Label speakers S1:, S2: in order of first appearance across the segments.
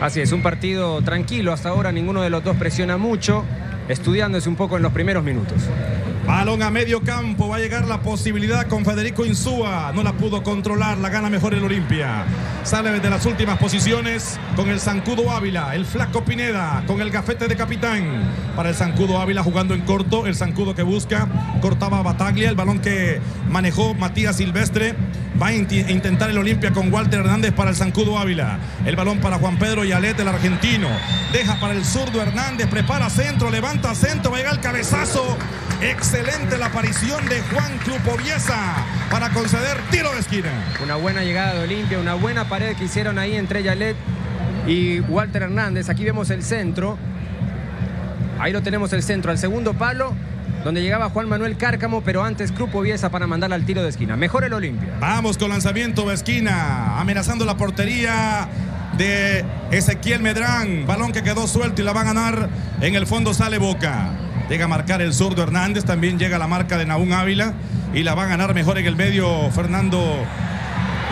S1: Así es, un partido tranquilo hasta ahora, ninguno de los dos presiona mucho, estudiándose un poco en los primeros minutos.
S2: Balón a medio campo, va a llegar la posibilidad con Federico Insúa. No la pudo controlar, la gana mejor el Olimpia. Sale desde las últimas posiciones con el Zancudo Ávila, el Flaco Pineda, con el gafete de capitán. Para el Zancudo Ávila jugando en corto, el Zancudo que busca, cortaba Bataglia, el balón que manejó Matías Silvestre. Va a intentar el Olimpia con Walter Hernández para el Zancudo Ávila. El balón para Juan Pedro Yalet, el argentino. Deja para el zurdo Hernández, prepara centro, levanta centro, va a llegar el cabezazo. Excelente la aparición de Juan Clupoviesa para conceder tiro de esquina.
S1: Una buena llegada de Olimpia, una buena pared que hicieron ahí entre Yalet y Walter Hernández. Aquí vemos el centro. Ahí lo tenemos el centro, al segundo palo, donde llegaba Juan Manuel Cárcamo, pero antes Clupoviesa para mandarla al tiro de esquina. Mejor el Olimpia.
S2: Vamos con lanzamiento de esquina, amenazando la portería de Ezequiel Medrán. Balón que quedó suelto y la va a ganar. En el fondo sale Boca. Llega a marcar el zurdo Hernández. También llega la marca de Naún Ávila. Y la va a ganar mejor en el medio Fernando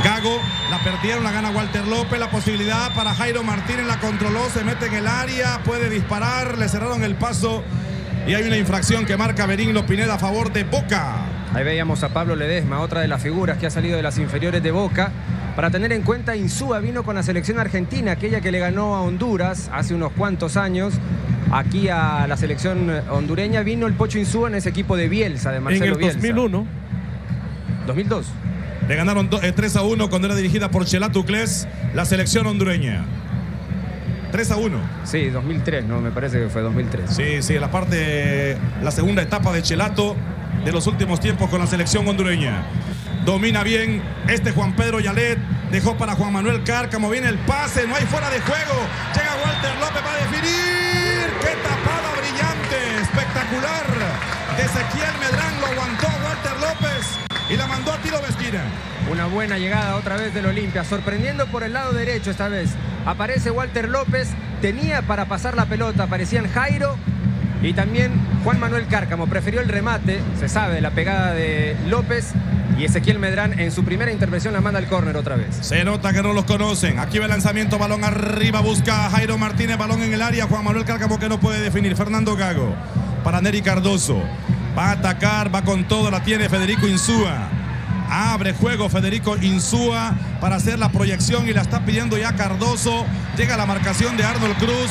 S2: Gago. La perdieron, la gana Walter López. La posibilidad para Jairo Martínez la controló. Se mete en el área. Puede disparar. Le cerraron el paso. Y hay una infracción que marca Benigno Pineda a favor de Boca.
S1: Ahí veíamos a Pablo Ledesma, otra de las figuras que ha salido de las inferiores de Boca. Para tener en cuenta, Insúa vino con la selección argentina, aquella que le ganó a Honduras hace unos cuantos años aquí a la selección hondureña. Vino el Pocho Insúa en ese equipo de Bielsa, de Marcelo
S3: En el 2001.
S1: 2002.
S2: Le ganaron 3 a 1 cuando era dirigida por Chelato Uclés, la selección hondureña. 3 a 1.
S1: Sí, 2003, ¿no? Me parece que fue 2003.
S2: Sí, sí, la parte, la segunda etapa de Chelato de los últimos tiempos con la selección hondureña. Domina bien este Juan Pedro Yalet. Dejó para Juan Manuel Cárcamo. Viene el pase. No hay fuera de juego. Llega Walter López para definir. ¡Qué tapada brillante! Espectacular. De Ezequiel Medrán lo aguantó Walter López y la mandó a tiro de esquina.
S1: Una buena llegada otra vez del Olimpia. Sorprendiendo por el lado derecho esta vez. Aparece Walter López. Tenía para pasar la pelota. Aparecían Jairo y también Juan Manuel Cárcamo. Prefirió el remate. Se sabe la pegada de López. Y Ezequiel Medrán en su primera intervención la manda al córner otra vez.
S2: Se nota que no los conocen. Aquí va el lanzamiento, balón arriba, busca Jairo Martínez, balón en el área. Juan Manuel Cárcamo que no puede definir. Fernando Gago para Neri Cardoso. Va a atacar, va con todo, la tiene Federico Insúa. Abre juego Federico Insúa para hacer la proyección y la está pidiendo ya Cardoso. Llega la marcación de Arnold Cruz.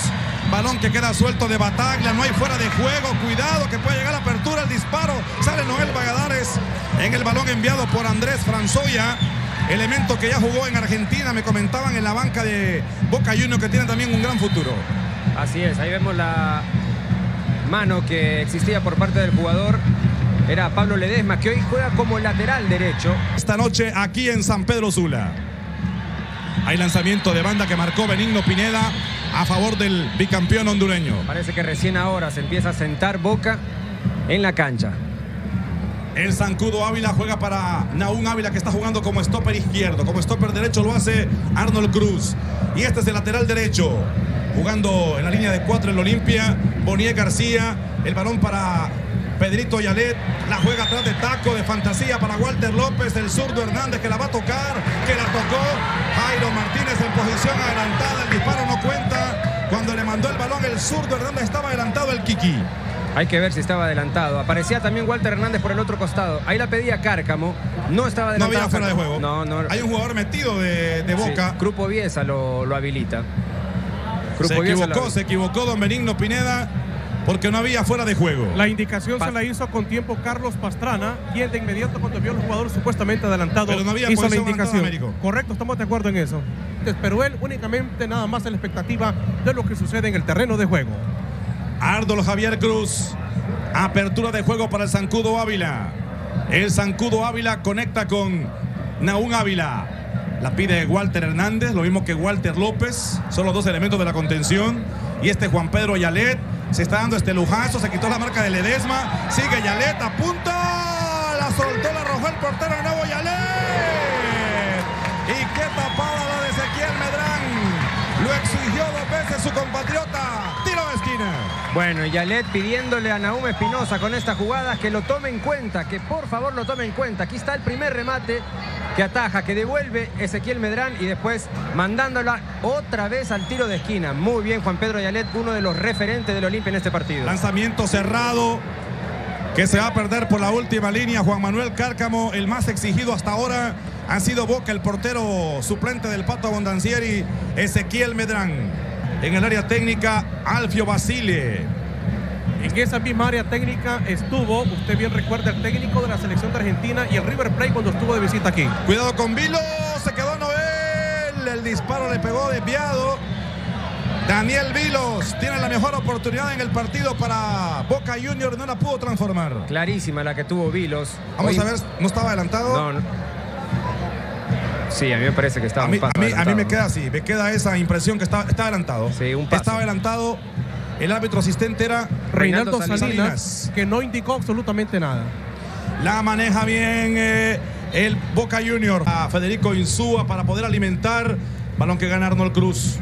S2: Balón que queda suelto de Bataglia. No hay fuera de juego. Cuidado que puede llegar la apertura, el disparo. Sale Noel Valladares en el balón enviado por Andrés Franzoya. Elemento que ya jugó en Argentina. Me comentaban en la banca de Boca Juniors que tiene también un gran futuro.
S1: Así es. Ahí vemos la mano que existía por parte del jugador. Era Pablo Ledesma, que hoy juega como lateral derecho.
S2: Esta noche aquí en San Pedro Sula. Hay lanzamiento de banda que marcó Benigno Pineda a favor del bicampeón hondureño.
S1: Parece que recién ahora se empieza a sentar Boca en la cancha.
S2: El Zancudo Ávila juega para Naún Ávila que está jugando como stopper izquierdo. Como stopper derecho lo hace Arnold Cruz. Y este es el lateral derecho. Jugando en la línea de cuatro el Olimpia. Bonier García. El balón para Pedrito Yalet. La juega atrás de taco de fantasía para Walter López. El zurdo Hernández que la va a tocar. Que la tocó. Jairo Martínez en posición adelantada. El disparo no cuenta. Cuando le mandó el balón el zurdo Hernández estaba adelantado el Kiki.
S1: Hay que ver si estaba adelantado. Aparecía también Walter Hernández por el otro costado. Ahí la pedía Cárcamo. No estaba adelantado.
S2: No había fuera de juego.
S1: No, no.
S2: Hay un jugador metido de, de Boca.
S1: Sí, Grupo Viesa lo, lo habilita.
S2: Grupo se equivocó, se equivocó don Benigno Pineda porque no había fuera de juego.
S3: La indicación Pas se la hizo con tiempo Carlos Pastrana, quien de inmediato cuando vio al jugador supuestamente adelantado
S2: Pero no había
S3: hizo la indicación. Correcto, estamos de acuerdo en eso. Pero él únicamente nada más en la expectativa de lo que sucede en el terreno de juego.
S2: Ardol Javier Cruz. Apertura de juego para el Zancudo Ávila. El Zancudo Ávila conecta con Naún Ávila. La pide Walter Hernández, lo mismo que Walter López. Son los dos elementos de la contención. Y este Juan Pedro Yalet se está dando este lujazo. Se quitó la marca de Ledesma. Sigue Yalet a punto. La soltó, la arrojó el portero de nuevo Yalet. Y qué tapada la de Ezequiel Medrán. Lo exigió dos veces su compatriota. Tiro de esquina.
S1: Bueno, Yalet pidiéndole a Naum Espinosa con esta jugada que lo tome en cuenta, que por favor lo tome en cuenta. Aquí está el primer remate que ataja, que devuelve Ezequiel Medrán y después mandándola otra vez al tiro de esquina. Muy bien Juan Pedro Yalet, uno de los referentes del Olimpia en este partido.
S2: Lanzamiento cerrado que se va a perder por la última línea. Juan Manuel Cárcamo, el más exigido hasta ahora, ha sido Boca, el portero suplente del Pato Abondancieri, Ezequiel Medrán. En el área técnica, Alfio Basile.
S3: En esa misma área técnica estuvo, usted bien recuerda, el técnico de la selección de Argentina y el River Plate cuando estuvo de visita aquí.
S2: Cuidado con Vilo, se quedó Noel, el disparo le pegó desviado. Daniel Vilos tiene la mejor oportunidad en el partido para Boca Junior, no la pudo transformar.
S1: Clarísima la que tuvo Vilos.
S2: Vamos
S1: Hoy-
S2: a ver, ¿no estaba adelantado?
S1: No, no. Sí, a mí me parece que estaba
S2: A mí,
S1: un paso
S2: a mí- a mí
S1: adelantado.
S2: me queda así, me queda esa impresión que está, está adelantado.
S1: Sí, un paso.
S2: Estaba adelantado, el árbitro asistente era
S3: Reinaldo
S1: Reinaldo
S3: Salinas,
S2: Salinas.
S3: que no indicó absolutamente nada.
S2: La maneja bien eh, el Boca Junior. A Federico Insúa para poder alimentar. Balón que gana Arnold Cruz.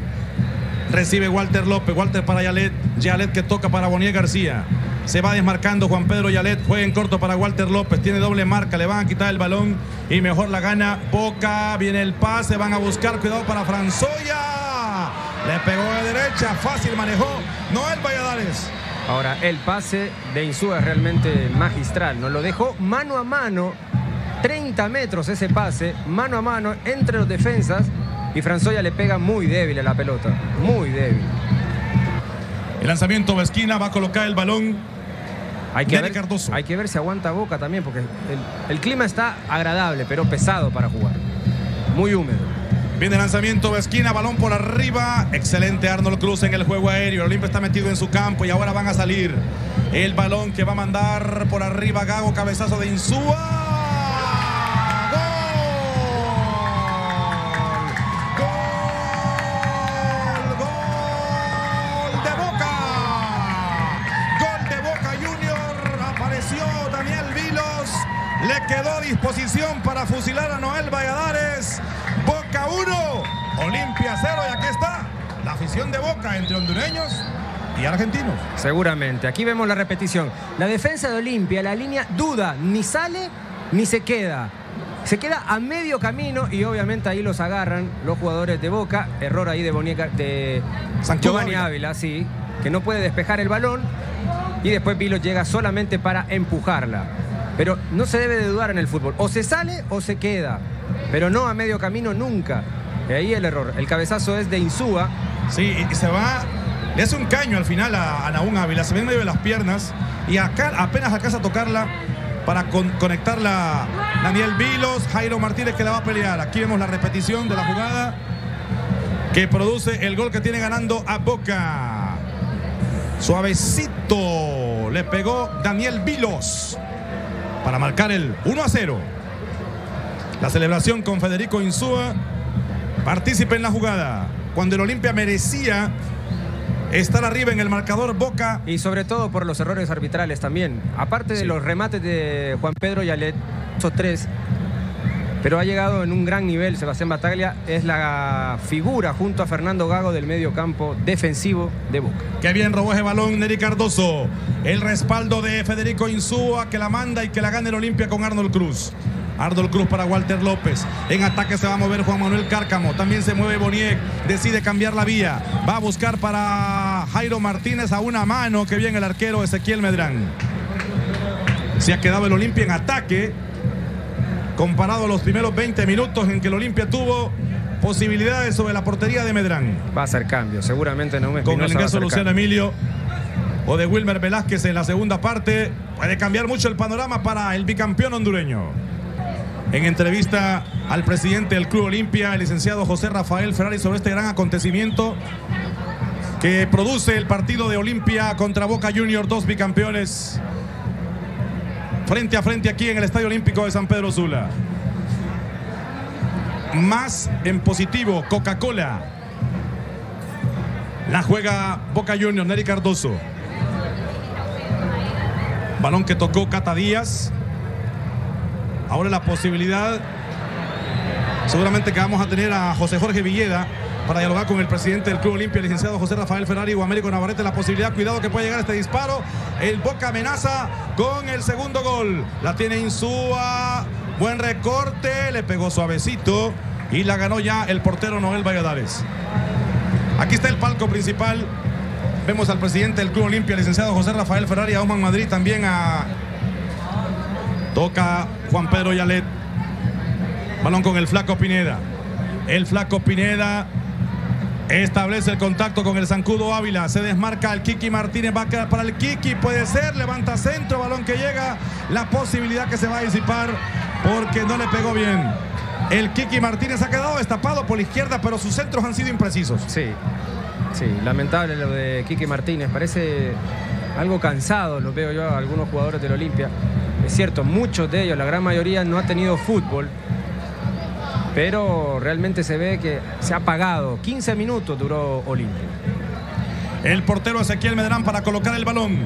S2: Recibe Walter López. Walter para Yalet. Yalet que toca para Bonier García. Se va desmarcando Juan Pedro Yalet. Juega en corto para Walter López. Tiene doble marca. Le van a quitar el balón. Y mejor la gana Boca. Viene el pase. Van a buscar. Cuidado para Franzoya. Le pegó de derecha. Fácil manejó. Noel Valladares.
S1: Ahora, el pase de Insúa es realmente magistral. Nos lo dejó mano a mano, 30 metros ese pase, mano a mano entre los defensas. Y Franzoya le pega muy débil a la pelota. Muy débil.
S2: El lanzamiento de esquina. Va a colocar el balón.
S1: Hay que, ver,
S2: Cardoso.
S1: hay que ver si aguanta boca también, porque el, el clima está agradable, pero pesado para jugar. Muy húmedo.
S2: Viene lanzamiento de esquina, balón por arriba. Excelente Arnold Cruz en el juego aéreo. El Olimpia está metido en su campo y ahora van a salir. El balón que va a mandar por arriba Gago, cabezazo de Insúa. Daniel Vilos. Le quedó a disposición para fusilar a Noel Valladares. Boca 1, Olimpia 0. Y aquí está la afición de Boca entre hondureños y argentinos.
S1: Seguramente. Aquí vemos la repetición. La defensa de Olimpia, la línea duda, ni sale ni se queda. Se queda a medio camino y obviamente ahí los agarran los jugadores de Boca. Error ahí de, Bonica, de Giovanni
S2: Ávila.
S1: Ávila, sí, que no puede despejar el balón y después Vilo llega solamente para empujarla. Pero no se debe de dudar en el fútbol. O se sale o se queda, pero no a medio camino nunca. Y ahí el error. El cabezazo es de Insúa.
S2: Sí, y se va. Le hace un caño al final a, a Nahum Ávila. Se ve en medio de las piernas. Y apenas alcanza a tocarla para con- conectarla Daniel Vilos. Jairo Martínez que la va a pelear. Aquí vemos la repetición de la jugada que produce el gol que tiene ganando a Boca. Suavecito. Le pegó Daniel Vilos para marcar el 1 a 0. La celebración con Federico Insúa. Partícipe en la jugada. Cuando el Olimpia merecía estar arriba en el marcador Boca.
S1: Y sobre todo por los errores arbitrales también. Aparte de los remates de Juan Pedro Yalet, esos tres. Pero ha llegado en un gran nivel Sebastián Bataglia. Es la figura junto a Fernando Gago del medio campo defensivo de Boca.
S2: Qué bien robó ese balón Neri Cardoso. El respaldo de Federico Insúa que la manda y que la gana el Olimpia con Arnold Cruz. Arnold Cruz para Walter López. En ataque se va a mover Juan Manuel Cárcamo. También se mueve Boniek. Decide cambiar la vía. Va a buscar para Jairo Martínez a una mano. Que bien el arquero Ezequiel Medrán. Se ha quedado el Olimpia en ataque. Comparado a los primeros 20 minutos en que el Olimpia tuvo posibilidades sobre la portería de Medrán.
S1: Va a hacer cambio. Seguramente no me
S2: Con el ingreso de Luciano Emilio o de Wilmer Velázquez en la segunda parte, puede cambiar mucho el panorama para el bicampeón hondureño. En entrevista al presidente del Club Olimpia, el licenciado José Rafael Ferrari, sobre este gran acontecimiento que produce el partido de Olimpia contra Boca Junior, dos bicampeones, frente a frente aquí en el Estadio Olímpico de San Pedro Sula. Más en positivo, Coca-Cola. La juega Boca Juniors, Neri Cardoso. Balón que tocó Cata Díaz. Ahora la posibilidad, seguramente que vamos a tener a José Jorge Villeda para dialogar con el presidente del Club Olimpia, licenciado José Rafael Ferrari o Américo Navarrete, la posibilidad, cuidado que puede llegar este disparo. El Boca amenaza con el segundo gol. La tiene Insúa, Buen recorte, le pegó suavecito y la ganó ya el portero Noel Valladares. Aquí está el palco principal. Vemos al presidente del Club Olimpia, licenciado José Rafael Ferrari, a Oman Madrid, también a. Toca Juan Pedro Yalet. Balón con el Flaco Pineda. El Flaco Pineda establece el contacto con el Zancudo Ávila. Se desmarca el Kiki Martínez. Va a quedar para el Kiki. Puede ser. Levanta centro. Balón que llega. La posibilidad que se va a disipar porque no le pegó bien. El Kiki Martínez ha quedado destapado por la izquierda, pero sus centros han sido imprecisos.
S1: Sí, sí, lamentable lo de Kiki Martínez. Parece algo cansado, lo veo yo a algunos jugadores del Olimpia. Es cierto, muchos de ellos, la gran mayoría, no ha tenido fútbol. Pero realmente se ve que se ha pagado. 15 minutos duró Olimpia.
S2: El portero Ezequiel Medrán para colocar el balón.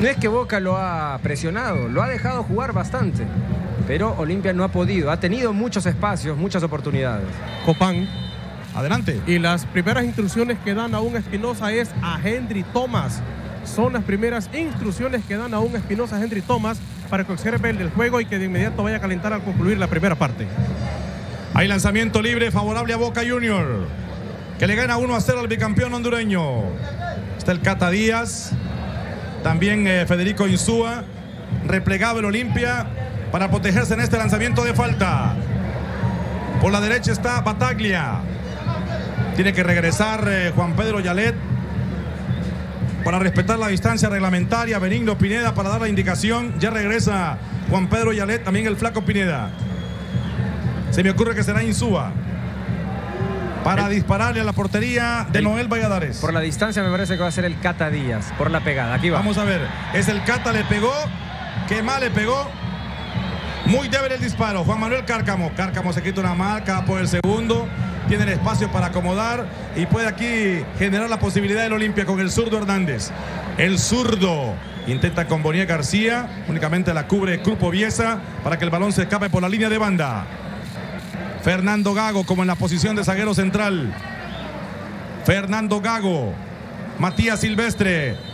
S1: No es que Boca lo ha presionado, lo ha dejado jugar bastante. Pero Olimpia no ha podido. Ha tenido muchos espacios, muchas oportunidades.
S3: Copán.
S2: Adelante.
S3: Y las primeras instrucciones que dan a un Espinosa es a Henry Thomas. Son las primeras instrucciones que dan a un Espinosa Henry Thomas para que observe el del juego y que de inmediato vaya a calentar al concluir la primera parte.
S2: Hay lanzamiento libre favorable a Boca Junior, que le gana 1 a 0 al bicampeón hondureño. Está el Cata Díaz, también eh, Federico Insúa, replegado el Olimpia para protegerse en este lanzamiento de falta. Por la derecha está Bataglia. Tiene que regresar eh, Juan Pedro Yalet para respetar la distancia reglamentaria. Benigno Pineda para dar la indicación. Ya regresa Juan Pedro Yalet, también el flaco Pineda. Se me ocurre que será Insúa. Para dispararle a la portería de
S1: El-
S2: Noel Valladares.
S1: Por la distancia me parece que va a ser el Cata Díaz, por la pegada. Aquí va.
S2: Vamos a ver. Es el Cata, le pegó. Qué mal le pegó. Muy débil el disparo. Juan Manuel Cárcamo. Cárcamo se quita una marca por el segundo. Tiene el espacio para acomodar y puede aquí generar la posibilidad del Olimpia con el zurdo Hernández. El zurdo intenta con Bonilla García. Únicamente la cubre Grupo Viesa para que el balón se escape por la línea de banda. Fernando Gago como en la posición de zaguero central. Fernando Gago. Matías Silvestre.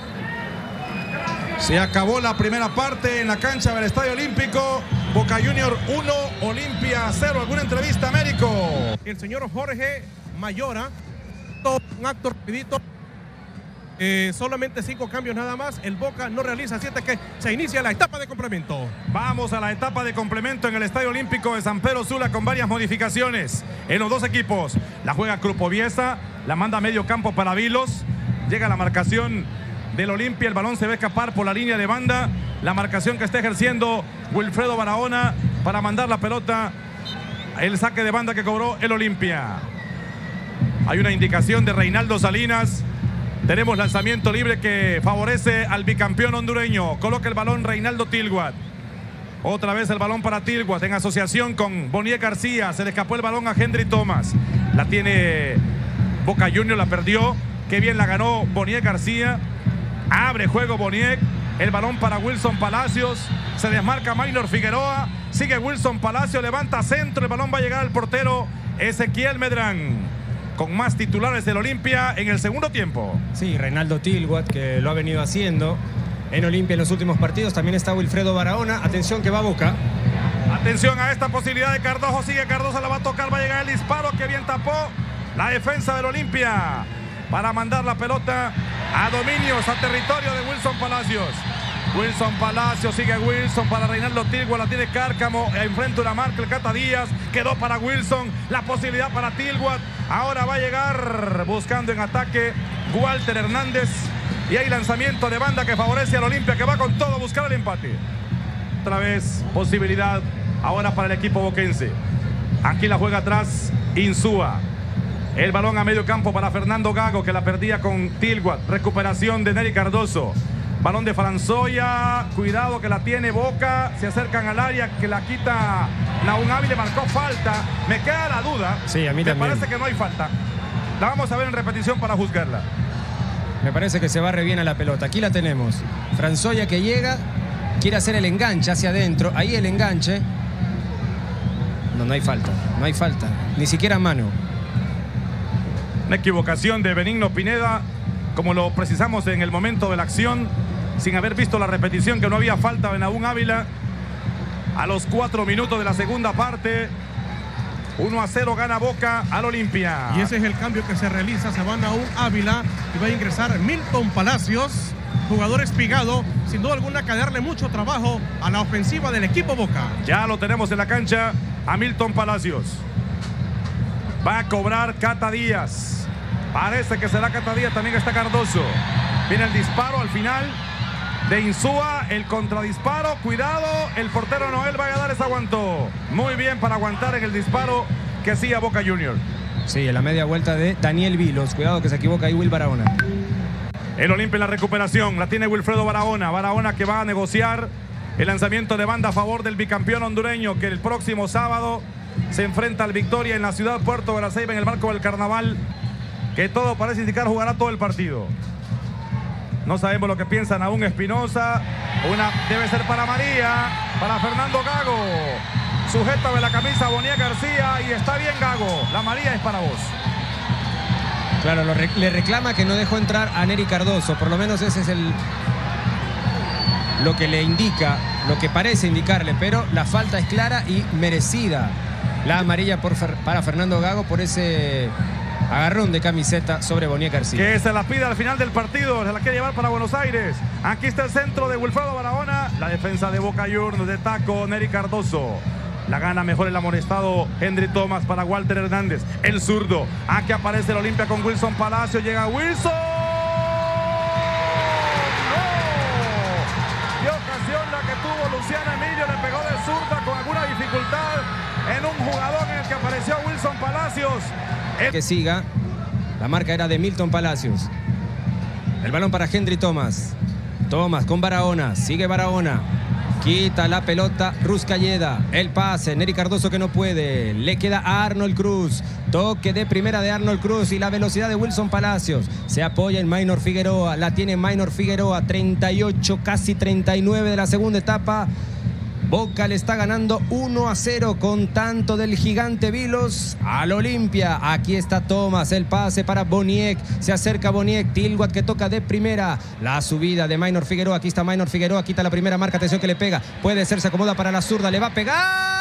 S2: Se acabó la primera parte en la cancha del Estadio Olímpico. Boca Junior 1, Olimpia 0. ¿Alguna entrevista, Américo?
S3: El señor Jorge Mayora, todo un acto rapidito. Eh, solamente cinco cambios nada más. El Boca no realiza, así es que se inicia la etapa de complemento.
S2: Vamos a la etapa de complemento en el Estadio Olímpico de San Pedro Sula con varias modificaciones en los dos equipos. La juega Crupoviesa, la manda a medio campo para Vilos. Llega la marcación del Olimpia, el balón se ve escapar por la línea de banda. La marcación que está ejerciendo Wilfredo Barahona para mandar la pelota. El saque de banda que cobró el Olimpia. Hay una indicación de Reinaldo Salinas. Tenemos lanzamiento libre que favorece al bicampeón hondureño. Coloca el balón Reinaldo Tilguat. Otra vez el balón para Tilguat en asociación con Bonier García. Se le escapó el balón a Henry Thomas. La tiene Boca Junior, la perdió. Qué bien la ganó Bonier García. Abre juego Boniek. El balón para Wilson Palacios. Se desmarca Maynor Figueroa. Sigue Wilson Palacios. Levanta centro. El balón va a llegar al portero Ezequiel Medrán. Con más titulares del Olimpia en el segundo tiempo.
S1: Sí, Reinaldo Tilguat, que lo ha venido haciendo en Olimpia en los últimos partidos. También está Wilfredo Barahona. Atención que va a Boca.
S2: Atención a esta posibilidad de Cardoso. Sigue Cardoso, la va a tocar, va a llegar el disparo que bien tapó la defensa del Olimpia para mandar la pelota a dominios, a territorio de Wilson Palacios. Wilson Palacios, sigue Wilson para Reinaldo Tilguat, la tiene Cárcamo, enfrenta una marca el Cata Díaz, quedó para Wilson, la posibilidad para Tilguat, ahora va a llegar buscando en ataque Walter Hernández y hay lanzamiento de banda que favorece al Olimpia que va con todo a buscar el empate. Otra vez posibilidad ahora para el equipo boquense. Aquí la juega atrás Insúa. El balón a medio campo para Fernando Gago que la perdía con Tilguat. Recuperación de Neri Cardoso. Balón de Franzoya. Cuidado que la tiene Boca. Se acercan al área que la quita Naun Ávila. Marcó falta. Me queda la duda.
S1: Sí, a mí
S2: Me
S1: también.
S2: parece que no hay falta. La vamos a ver en repetición para juzgarla.
S1: Me parece que se barre bien a la pelota. Aquí la tenemos. Franzoya que llega, quiere hacer el enganche hacia adentro. Ahí el enganche. No, no hay falta. No hay falta. Ni siquiera mano.
S2: Una equivocación de Benigno Pineda, como lo precisamos en el momento de la acción, sin haber visto la repetición que no había falta de Naún Ávila. a los cuatro minutos de la segunda parte. 1 a 0 gana Boca al Olimpia.
S3: Y ese es el cambio que se realiza. Se van a un Ávila y va a ingresar Milton Palacios, jugador espigado, sin duda alguna que darle mucho trabajo a la ofensiva del equipo Boca.
S2: Ya lo tenemos en la cancha a Milton Palacios. Va a cobrar Cata Díaz. Parece que será Cata Díaz, también está Cardoso. Viene el disparo al final de Insúa, el contradisparo, cuidado, el portero Noel Valladares aguantó. Muy bien para aguantar en el disparo que hacía Boca Junior.
S1: Sí, en la media vuelta de Daniel Vilos. Cuidado que se equivoca ahí Will Barahona.
S2: El Olimpia en la recuperación, la tiene Wilfredo Barahona. Barahona que va a negociar el lanzamiento de banda a favor del bicampeón hondureño que el próximo sábado se enfrenta al Victoria en la ciudad Puerto de la Ceiba en el marco del carnaval que todo parece indicar jugará todo el partido. No sabemos lo que piensan aún Espinosa. Una debe ser para María, para Fernando Gago. Sujeta de la camisa Bonía García y está bien Gago. La María es para vos.
S1: Claro, le reclama que no dejó entrar a Neri Cardoso. Por lo menos ese es el lo que le indica, lo que parece indicarle, pero la falta es clara y merecida. La amarilla para Fernando Gago por ese Agarrón de camiseta sobre Bonía García.
S2: Que se la pide al final del partido, se la quiere llevar para Buenos Aires. Aquí está el centro de Wilfredo Barahona. La defensa de Boca Juniors de Taco, Neri Cardoso. La gana mejor el amonestado Henry Thomas para Walter Hernández. El zurdo. Aquí aparece el Olimpia con Wilson Palacio. Llega Wilson. ¡No! ocasión la que tuvo Luciana Emilio. Le pegó de zurda con alguna dificultad en un jugador en el que apareció Wilson Palacios.
S1: Que siga. La marca era de Milton Palacios. El balón para Henry Thomas. Thomas con Barahona. Sigue Barahona. Quita la pelota Ruscalleda. El pase. Neri Cardoso que no puede. Le queda a Arnold Cruz. Toque de primera de Arnold Cruz y la velocidad de Wilson Palacios. Se apoya en Minor Figueroa. La tiene Minor Figueroa. 38, casi 39 de la segunda etapa. Boca le está ganando 1 a 0 con tanto del gigante Vilos al Olimpia. Aquí está Thomas, el pase para Boniek. Se acerca Boniek, Tilguat que toca de primera. La subida de Minor Figueroa. Aquí está Minor Figueroa, quita la primera marca. Atención que le pega. Puede ser, se acomoda para la zurda. Le va a pegar.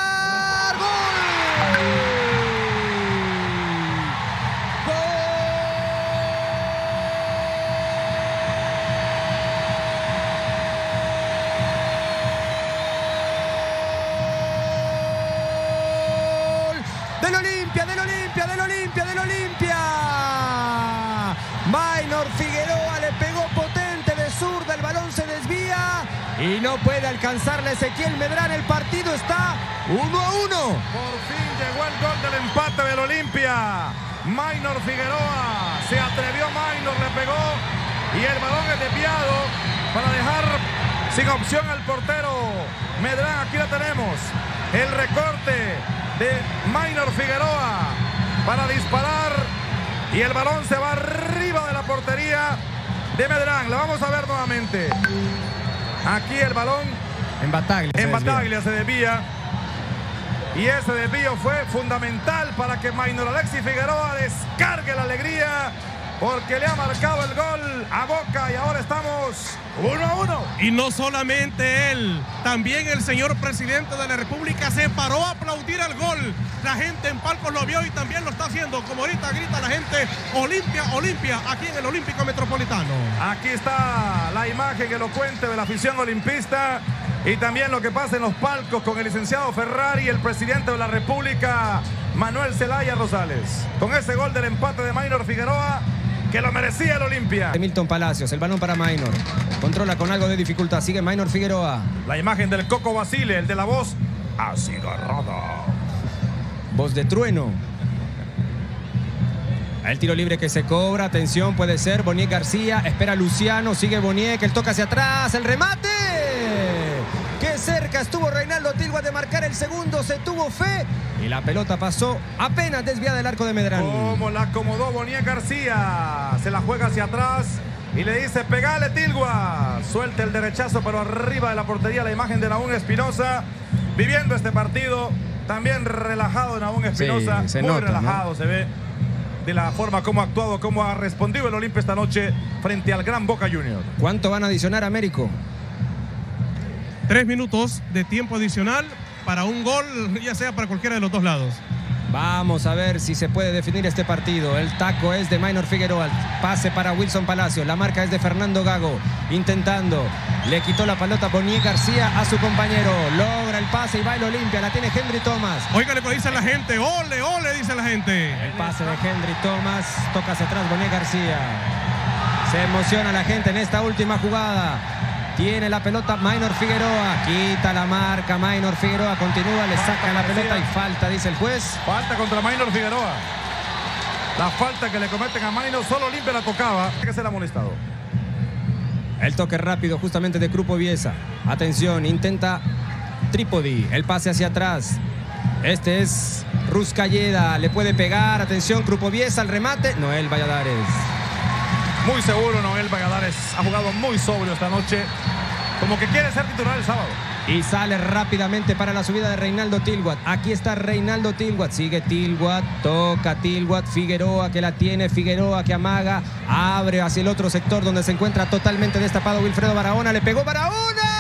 S1: Y no puede alcanzarle Ezequiel Medrán. El partido está 1 a 1.
S2: Por fin llegó el gol del empate del Olimpia. Minor Figueroa se atrevió, Minor le pegó y el balón es desviado para dejar sin opción al portero. Medrán, aquí lo tenemos. El recorte de Minor Figueroa para disparar y el balón se va arriba de la portería de Medrán. La vamos a ver nuevamente. Aquí el balón.
S1: En Bataglia.
S2: En Bataglia se desvía. Y ese desvío fue fundamental para que Maynor Alexis Figueroa descargue la alegría porque le ha marcado el gol a Boca y ahora estamos 1 a 1.
S3: Y no solamente él, también el señor presidente de la República se paró a aplaudir el gol. La gente en palcos lo vio y también lo está haciendo. Como ahorita grita la gente, Olimpia, Olimpia, aquí en el Olímpico Metropolitano.
S2: Aquí está la imagen elocuente de la afición olimpista y también lo que pasa en los palcos con el licenciado Ferrari y el presidente de la República, Manuel Zelaya Rosales. Con ese gol del empate de Maynor Figueroa, que lo merecía el Olimpia.
S1: Milton Palacios, el balón para Minor. Controla con algo de dificultad. Sigue Minor Figueroa.
S2: La imagen del Coco Basile, el de la voz agarrada.
S1: Voz de trueno. El tiro libre que se cobra. Atención, puede ser. Boniek García. Espera Luciano. Sigue Boniek. El toca hacia atrás. El remate cerca estuvo Reinaldo Tilgua de marcar el segundo, se tuvo fe y la pelota pasó apenas desviada del arco de Medrano.
S2: Como la acomodó Bonía García, se la juega hacia atrás y le dice, pegale Tilgua, suelta el derechazo pero arriba de la portería la imagen de Naún Espinosa, viviendo este partido, también relajado Naún Espinosa, muy relajado se ve de la forma como ha actuado, como ha respondido el Olimpia esta noche frente al Gran Boca Junior.
S1: ¿Cuánto van a adicionar Américo?
S3: Tres minutos de tiempo adicional para un gol, ya sea para cualquiera de los dos lados.
S1: Vamos a ver si se puede definir este partido. El taco es de Minor Figueroa. Pase para Wilson Palacio. La marca es de Fernando Gago. Intentando. Le quitó la pelota Bonier García a su compañero. Logra el pase y baila Olimpia. La tiene Henry Thomas.
S3: Oiga lo que dice la gente. Ole, ole, dice la gente.
S1: El pase de Henry Thomas. Toca hacia atrás Bonier García. Se emociona la gente en esta última jugada. Tiene la pelota Minor Figueroa. Quita la marca Minor Figueroa. Continúa, le saca la pelota y falta, dice el juez.
S2: Falta contra Minor Figueroa. La falta que le cometen a Minor, solo Olimpia la tocaba. Que se la ha molestado.
S1: El toque rápido justamente de Grupo Viesa. Atención, intenta Trípodi. El pase hacia atrás. Este es Ruscalleda. Le puede pegar. Atención, Grupo Viesa. El remate. Noel Valladares.
S2: Muy seguro Noel Valladares. Ha jugado muy sobrio esta noche. Como que quiere ser titular el sábado.
S1: Y sale rápidamente para la subida de Reinaldo Tilguat. Aquí está Reinaldo Tilguat. Sigue Tilguat. Toca Tilguat. Figueroa que la tiene. Figueroa que amaga. Abre hacia el otro sector donde se encuentra totalmente destapado Wilfredo Barahona. Le pegó Barahona.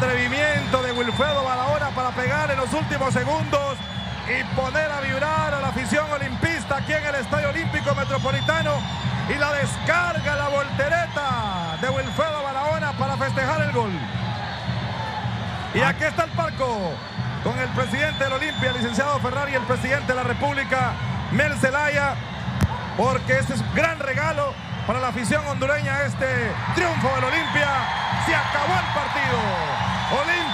S2: Atrevimiento de Wilfredo Barahona para pegar en los últimos segundos y poner a vibrar a la afición olimpista aquí en el Estadio Olímpico Metropolitano. Y la descarga, la voltereta de Wilfredo Barahona para festejar el gol. Y aquí está el palco con el presidente del Olimpia, licenciado Ferrari, y el presidente de la República, Mel Zelaya, porque este es un gran regalo para la afición hondureña, este triunfo del Olimpia. Se acabó el partido. Olimpia